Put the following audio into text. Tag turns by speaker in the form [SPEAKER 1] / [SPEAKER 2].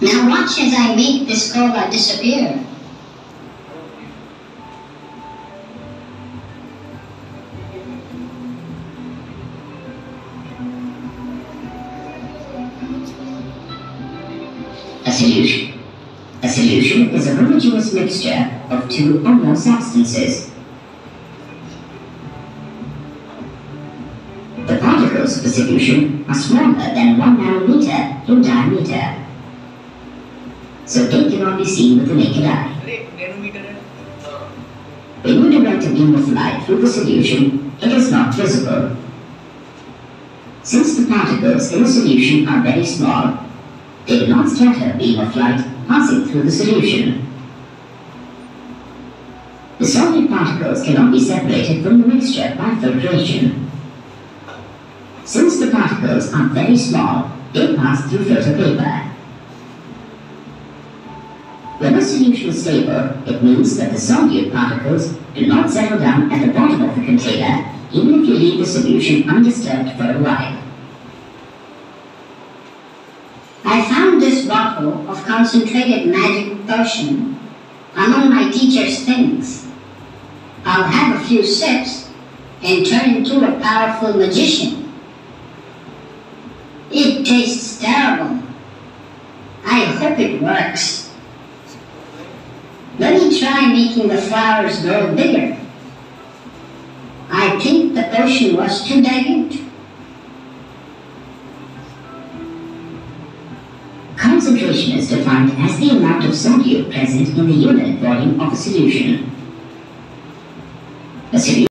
[SPEAKER 1] Now watch as I make this cola disappear.
[SPEAKER 2] A solution. A solution is a homogeneous mixture of two or more substances. The particles of the solution are smaller than 1 nanometer in diameter, Certain cannot be seen with the naked eye. When we direct a beam of light through the solution, it is not visible. Since the particles in the solution are very small, they do not scatter beam of light passing through the solution. The solid particles cannot be separated from the mixture by filtration. Since the particles are very small, they pass through filter paper. When the solution is stable, it means that the solute particles do not settle down at the bottom of the container, even if you leave the solution undisturbed for a while.
[SPEAKER 1] I found this bottle of concentrated magic potion among my teacher's things. I'll have a few sips and turn into a powerful magician. It tastes terrible. I hope it works. Let me try making the flowers grow bigger. I think the potion was too dilute.
[SPEAKER 2] Concentration is defined as the amount of solute present in the unit volume of a solution. A solution